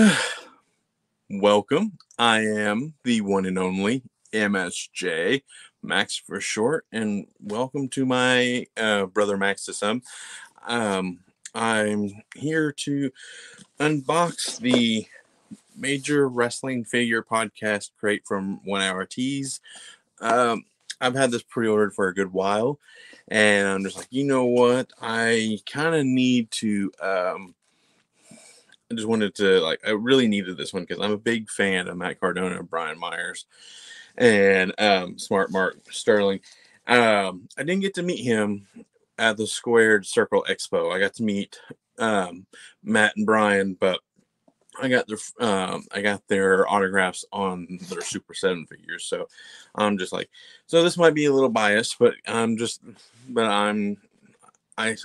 Welcome. I am the one and only MSJ, Max for short, and welcome to my uh, brother Max to some. Um, I'm here to unbox the major wrestling figure podcast crate from One Hour Tees. Um, I've had this pre-ordered for a good while, and I'm just like, you know what? I kind of need to. Um, I just wanted to like. I really needed this one because I'm a big fan of Matt Cardona and Brian Myers, and um, Smart Mark Sterling. Um, I didn't get to meet him at the Squared Circle Expo. I got to meet um, Matt and Brian, but I got their um, I got their autographs on their Super Seven figures. So I'm just like, so this might be a little biased, but I'm just, but I'm, I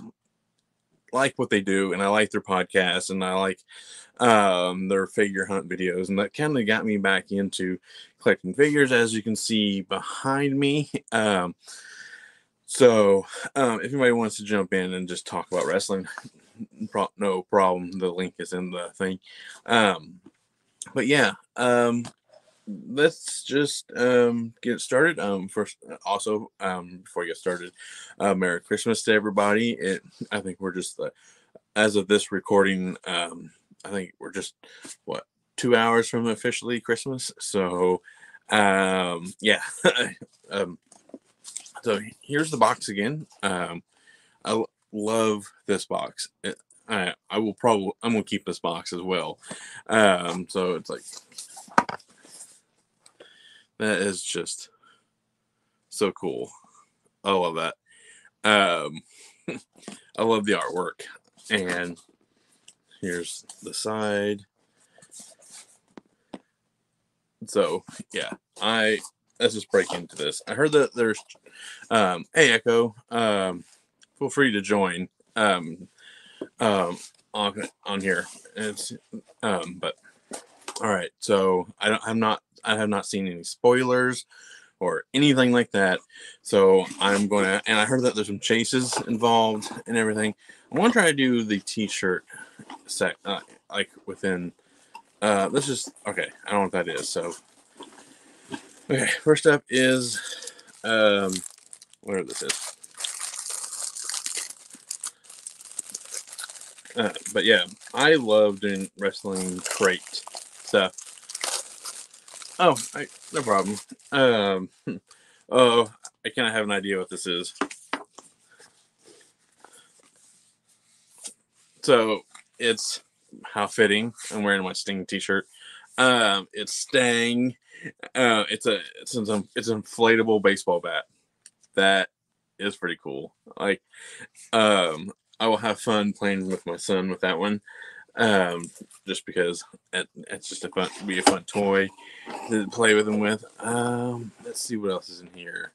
like what they do, and I like their podcast, and I like um, their figure hunt videos, and that kind of got me back into collecting figures, as you can see behind me. Um, so um, if anybody wants to jump in and just talk about wrestling, no problem. The link is in the thing. Um, but yeah, um, let's just um, get started. Um, first, also, um, before we get started, uh, Merry Christmas to everybody. It, I think we're just, uh, as of this recording, um, I think we're just what two hours from officially Christmas. So, um, yeah. um, so here's the box again. Um, I love this box. It, I I will probably I'm gonna keep this box as well. Um, so it's like that is just so cool. I love that. Um, I love the artwork. And here's the side. So yeah, I let's just break into this. I heard that there's um hey Echo, um feel free to join um um on on here. It's um but all right, so I don't I'm not I have not seen any spoilers or anything like that. So I'm going to, and I heard that there's some chases involved and everything. I want to try to do the t-shirt set, uh, like within, uh let's just okay, I don't know what that is. So, okay, first up is, um, where this is. Uh, but yeah, I love doing wrestling crate stuff Oh, I, no problem. Um, oh, I kind of have an idea what this is. So it's how fitting. I'm wearing my Sting T-shirt. Um, it's Stang. Uh, it's a it's an it's an inflatable baseball bat. That is pretty cool. Like, um, I will have fun playing with my son with that one um, just because it, it's just a fun, be a fun toy to play with them with. Um, let's see what else is in here.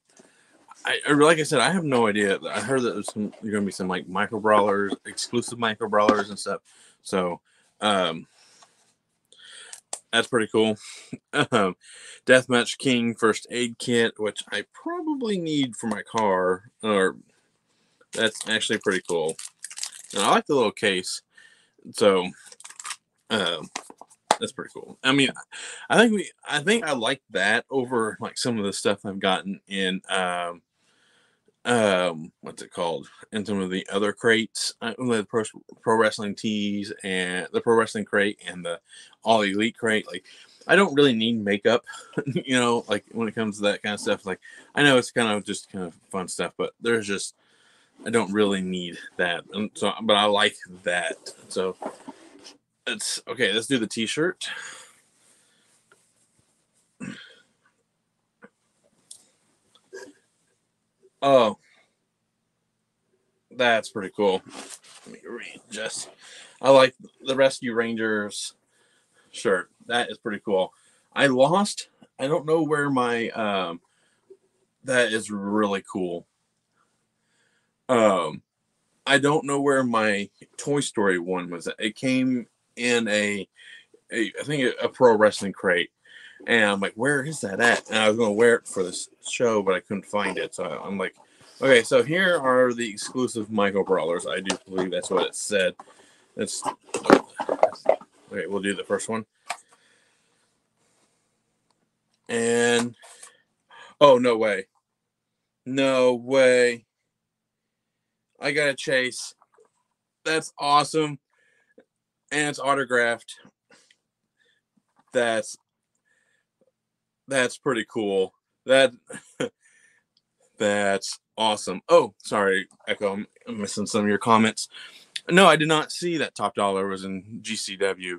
I, like I said, I have no idea. I heard that there's some there's gonna be some like micro brawlers, exclusive micro brawlers and stuff. So, um, that's pretty cool. um, Deathmatch King first aid kit, which I probably need for my car, or that's actually pretty cool. And I like the little case. So, um, that's pretty cool. I mean, I think we, I think I like that over like some of the stuff I've gotten in, um, um, what's it called? In some of the other crates, uh, the pro, pro wrestling tees and the pro wrestling crate and the all elite crate. Like, I don't really need makeup, you know, like when it comes to that kind of stuff. Like, I know it's kind of just kind of fun stuff, but there's just I don't really need that. And so, but I like that. So let's okay. Let's do the T-shirt. Oh, that's pretty cool. Let me readjust. I like the Rescue Rangers shirt. That is pretty cool. I lost. I don't know where my um. That is really cool. Um, I don't know where my Toy Story one was. It came in a, a I think a, pro wrestling crate, and I'm like, where is that at? And I was going to wear it for this show, but I couldn't find it. So I'm like, okay, so here are the exclusive micro brawlers. I do believe that's what it said. It's Okay, we'll do the first one. And oh no way. No way. I got a chase. That's awesome. And it's autographed. That's that's pretty cool. That that's awesome. Oh, sorry, Echo. I'm, missing some of your comments. No, I did not see that Top Dolla was in GCW.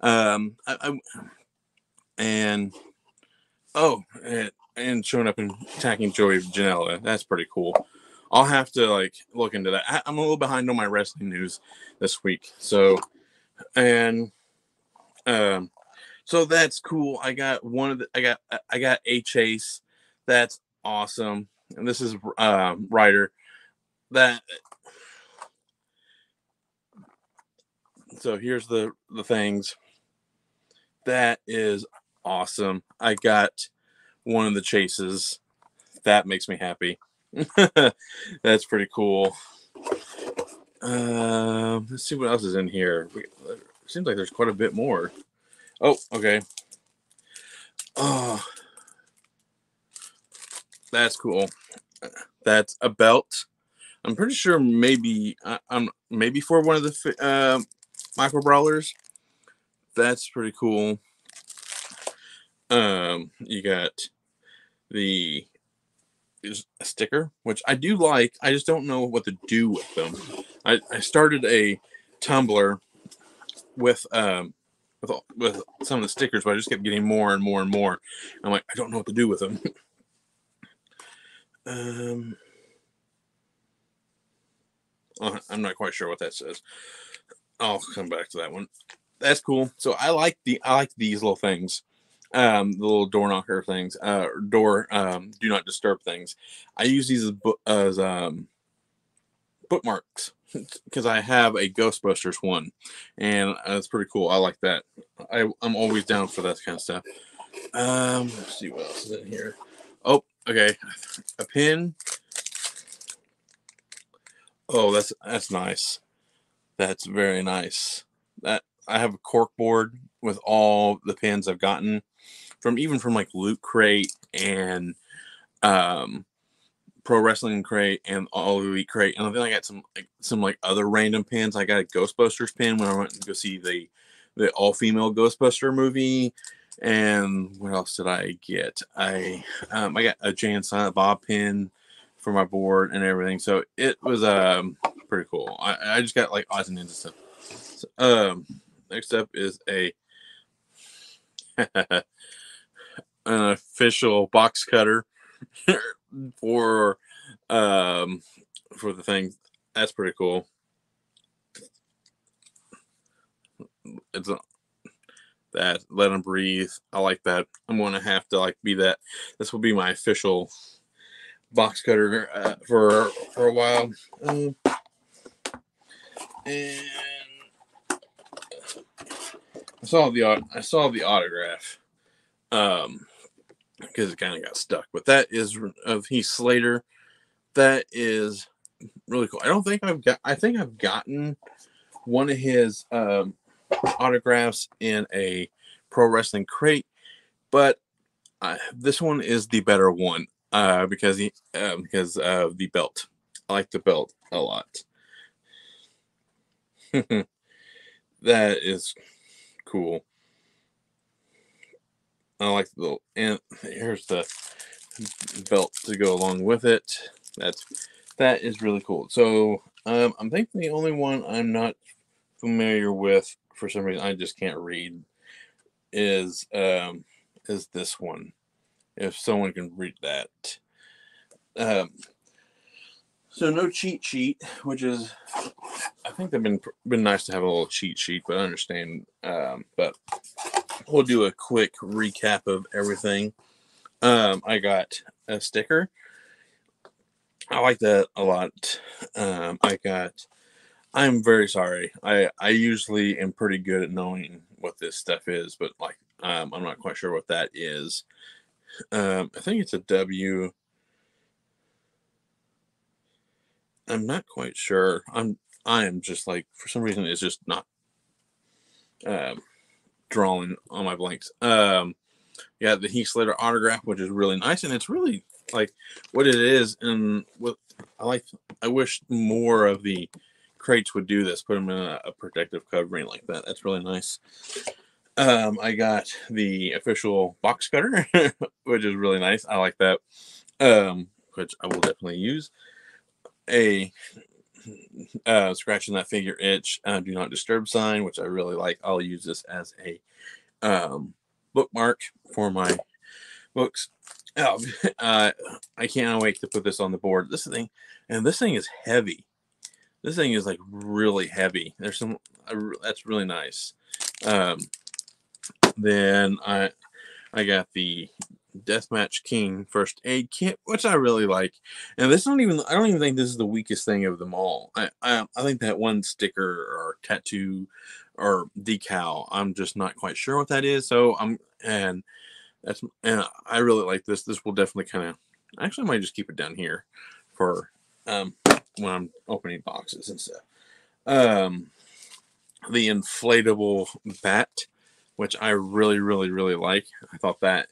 Um, I, I, and oh, and, and showing up and attacking Joey Janela. That's pretty cool. I'll have to like look into that. I'm a little behind on my wrestling news this week, so and um, so that's cool. I got one of the. I got I got a chase. That's awesome. And this is um, Ryder. That so here's the the things that is awesome i got one of the chases that makes me happy that's pretty cool. Uh, let's see what else is in here. Seems like there's quite a bit more. Oh okay. Oh that's cool. That's a belt. I'm pretty sure maybe I, am maybe for one of the uh, micro brawlers. That's pretty cool. Um, you got the sticker, which I do like. I just don't know what to do with them. I, I started a Tumblr with um with with some of the stickers, but I just kept getting more and more and more. I'm like, I don't know what to do with them. um, I'm not quite sure what that says. I'll come back to that one. That's cool. So I like the I like these little things, um, the little door knocker things, uh, door um, do not disturb things. I use these as, as um, bookmarks because I have a Ghostbusters one, and it's pretty cool. I like that. I I'm always down for that kind of stuff. Um, let's see what else is in here. Oh, okay, a pin. Oh, that's that's nice. That's very nice. That I have a cork board with all the pins I've gotten from even from like Loot Crate and um Pro Wrestling Crate and All Elite Crate. And then I got some like some like other random pins. I got a Ghostbusters pin when I went to go see the the all female Ghostbuster movie. And what else did I get? I um, I got a Jay and Silent Bob pin for my board and everything. So it was um pretty cool. I, I just got like odds and ends and stuff. So, um, next up is a an official box cutter for um for the thing. That's pretty cool. It's a, that let them breathe. I like that. I'm to have to like be that. This will be my official box cutter uh, for for a while. Um, and I saw the I saw the autograph, um, because it kind of got stuck. But that is of Heath Slater. That is really cool. I don't think I've got. I think I've gotten one of his um, autographs in a pro wrestling crate, but uh, this one is the better one uh, because he uh, because of the belt. I like the belt a lot. that is cool. I like the little and here's the belt to go along with it. That's that is really cool. So um, I'm thinking the only one I'm not familiar with for some reason I just can't read is um, is this one. If someone can read that. Um, so no cheat sheet, which is, I think they've been been nice to have a little cheat sheet, but I understand. Um, but we'll do a quick recap of everything. Um, I got a sticker. I like that a lot. Um, I got. I'm very sorry. I I usually am pretty good at knowing what this stuff is, but like um, I'm not quite sure what that is. Um, I think it's a W I'm not quite sure. I'm I am just like for some reason it's just not um drawing on my blanks. Um, yeah, the Heath Slater autograph, which is really nice, and it's really like what it is. And what I like, I wish more of the crates would do this. Put them in a, a protective covering like that. That's really nice. Um, I got the official box cutter, which is really nice. I like that. Um, which I will definitely use. A uh, scratching that figure itch, uh, do not disturb sign, which I really like. I'll use this as a um, bookmark for my books. Oh, uh, I can't wait to put this on the board. This thing, and this thing is heavy. This thing is like really heavy. There's some uh, that's really nice. Um, then I I got the Deathmatch King first aid kit, which I really like. And this don't even I don't even think this is the weakest thing of them all. I I, I think that one sticker or tattoo or decal, I'm just not quite sure what that is. So I'm and that's and I really like this. This will definitely kind of actually I might just keep it down here for um when I'm opening boxes and stuff. Um the inflatable bat, which I really, really, really like. I thought that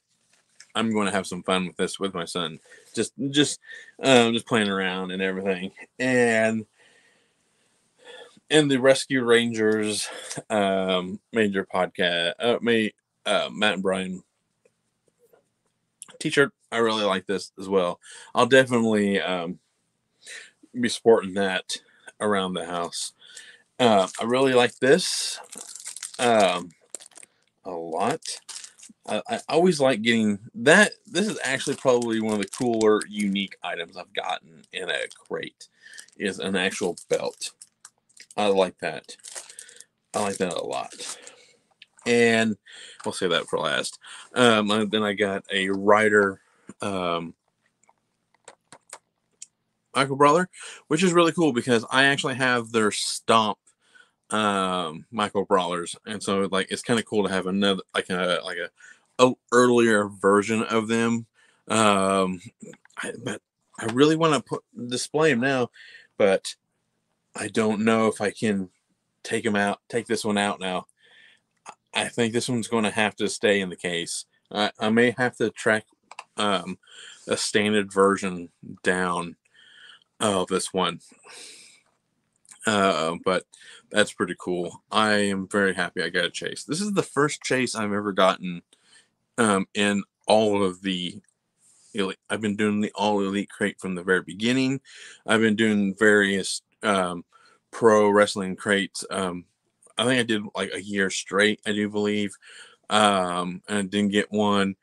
I'm going to have some fun with this with my son. Just just um, just playing around and everything. And in the Rescue Rangers um, major podcast, uh, me, uh, Matt and Brian t-shirt. I really like this as well. I'll definitely um, be sporting that around the house. Uh, I really like this um, a lot. I, I always like getting that. This is actually probably one of the cooler, unique items I've gotten in a crate. Is an actual belt. I like that. I like that a lot. And I'll say that for last. Um, then I got a Ryder um, Micro Brawler, which is really cool because I actually have their stomp um Micro Brawlers, and so like it's kind of cool to have another like a like a a earlier version of them. Um, I, but I really want to put display them now, but I don't know if I can take them out, take this one out now. I think this one's going to have to stay in the case. I, I may have to track um, a standard version down of this one. Uh, but that's pretty cool. I am very happy I got a chase. This is the first chase I've ever gotten um, in all of the elite. I've been doing the all elite crate from the very beginning. I've been doing various um, pro wrestling crates. Um, I think I did like a year straight, I do believe, um, and I didn't get one.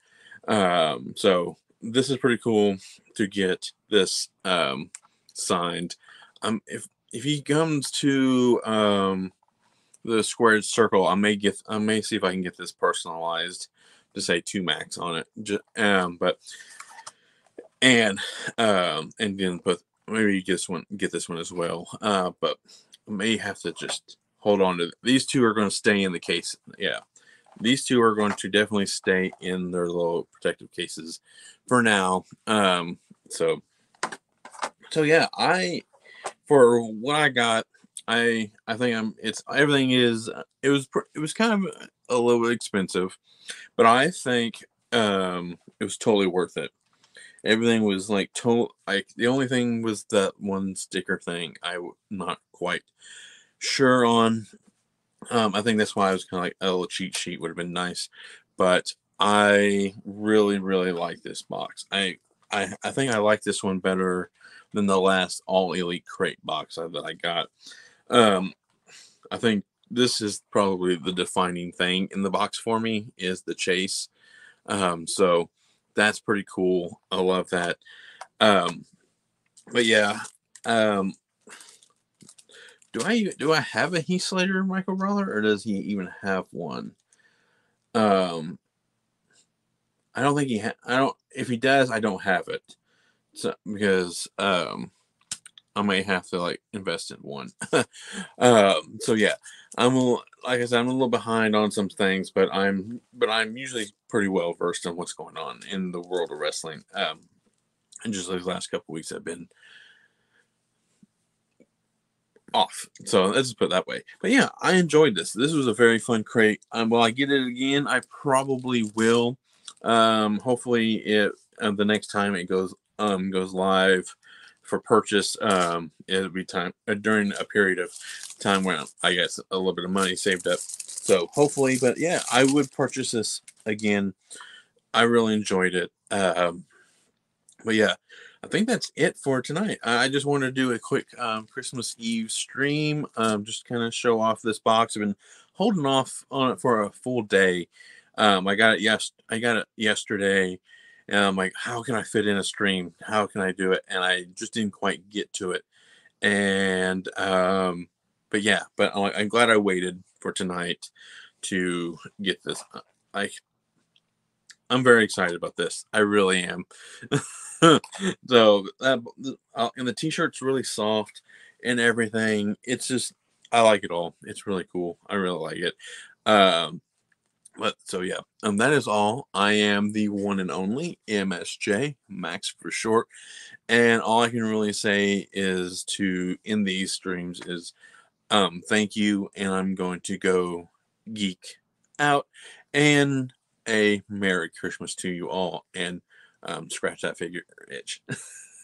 Um, so this is pretty cool to get this um, signed. Um, if if he comes to um, the squared circle, I may get I may see if I can get this personalized to say two max on it. Um, but and um, and then put maybe you just want get this one as well. Uh, but may have to just hold on to these two are going to stay in the case. Yeah, these two are going to definitely stay in their little protective cases for now. Um, so so yeah, I for what I got, I I think I'm it's everything is it was it was kind of a little bit expensive, but I think um it was totally worth it. Everything was like total like the only thing was that one sticker thing I'm not quite sure on. Um, I think that's why I was kind of like a little cheat sheet would have been nice, but I really really like this box. I I I think I like this one better than the last all elite crate box that I got. Um, I think this is probably the defining thing in the box for me is the chase. Um, so that's pretty cool. I love that. Um, but yeah, um, do I do I have a Heath Slater Micro Brawler or does he even have one? Um, I don't think he. Ha- I don't. If he does, I don't have it. So because um, I may have to like invest in one. um, so yeah, I'm a, like I said, I'm a little behind on some things, but I'm but I'm usually pretty well versed on what's going on in the world of wrestling. Um, and just these last couple weeks, I've been off. So let's put it that way. But yeah, I enjoyed this. This was a very fun crate. Um, will I get it again? I probably will. Um, hopefully, it uh, the next time it goes um goes live for purchase, um, be time uh, during a period of time when I guess a little bit of money saved up. So hopefully, but yeah, I would purchase this again. I really enjoyed it. Um, but yeah, I think that's it for tonight. I just wanted to do a quick um, Christmas Eve stream, um, just kind of show off this box. I've been holding off on it for a full day. Um, I got it yes, I got it yesterday, and I'm like, how can I fit in a stream? How can I do it? And I just didn't quite get to it. And um, but yeah, but I'm, I'm glad I waited for tonight to get this. I I'm very excited about this. I really am. so uh, and the t-shirt's really soft and everything. It's just I like it all. It's really cool. I really like it. Um, but so yeah, um, that is all. I am the one and only MSJ, Max for short, and all I can really say is to end these streams is um thank you, and I'm going to go geek out and a Merry Christmas to you all, and um, scratch that figure itch.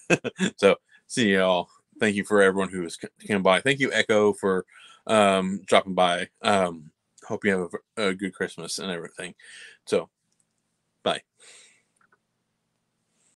so see y'all. Thank you for everyone who has come by. Thank you, Echo, for um, dropping by. Um, hope you have a, a good Christmas and everything. So, bye.